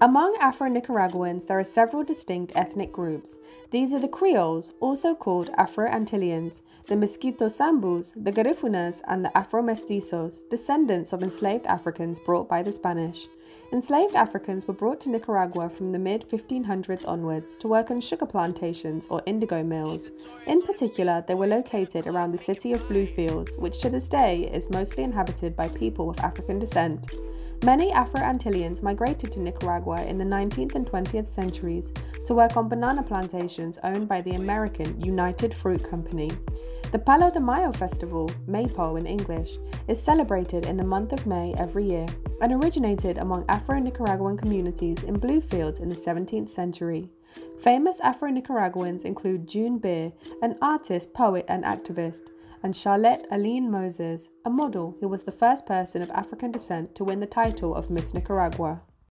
Among Afro Nicaraguans, there are several distinct ethnic groups. These are the Creoles, also called Afro Antilleans, the Mosquito Sambus, the Garifunas, and the Afro Mestizos, descendants of enslaved Africans brought by the Spanish. Enslaved Africans were brought to Nicaragua from the mid 1500s onwards to work on sugar plantations or indigo mills. In particular, they were located around the city of Bluefields, which to this day is mostly inhabited by people of African descent. Many Afro Antilleans migrated to Nicaragua in the 19th and 20th centuries to work on banana plantations owned by the American United Fruit Company. The Palo de Mayo Festival, Maypole in English, is celebrated in the month of May every year and originated among Afro Nicaraguan communities in Bluefields in the 17th century. Famous Afro Nicaraguans include June Beer, an artist, poet, and activist, and Scharlette Allen Moses, a model who was the first person of African descent to win the title of Miss Nicaragua.